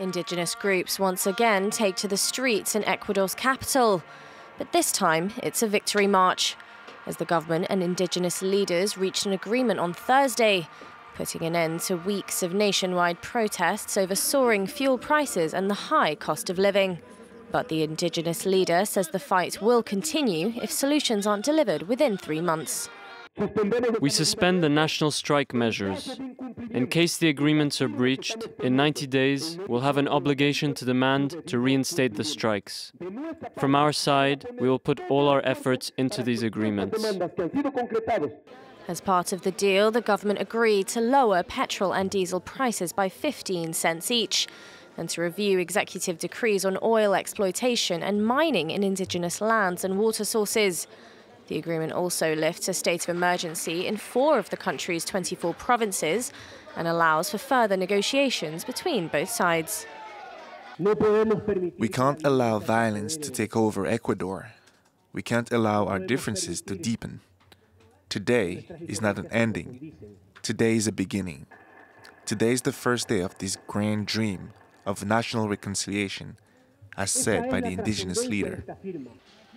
Indigenous groups once again take to the streets in Ecuador's capital. But this time, it's a victory march, as the government and indigenous leaders reached an agreement on Thursday, putting an end to weeks of nationwide protests over soaring fuel prices and the high cost of living. But the indigenous leader says the fight will continue if solutions aren't delivered within three months. We suspend the national strike measures. In case the agreements are breached, in 90 days, we'll have an obligation to demand to reinstate the strikes. From our side, we will put all our efforts into these agreements. As part of the deal, the government agreed to lower petrol and diesel prices by 15 cents each and to review executive decrees on oil exploitation and mining in indigenous lands and water sources. The agreement also lifts a state of emergency in four of the country's 24 provinces and allows for further negotiations between both sides. We can't allow violence to take over Ecuador. We can't allow our differences to deepen. Today is not an ending. Today is a beginning. Today is the first day of this grand dream of national reconciliation, as said by the indigenous leader.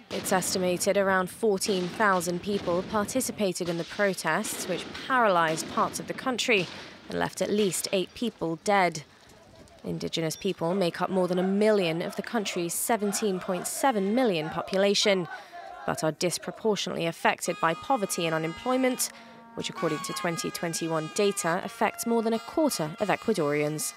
It's estimated around 14,000 people participated in the protests, which paralysed parts of the country and left at least eight people dead. Indigenous people make up more than a million of the country's 17.7 million population, but are disproportionately affected by poverty and unemployment, which, according to 2021 data, affects more than a quarter of Ecuadorians.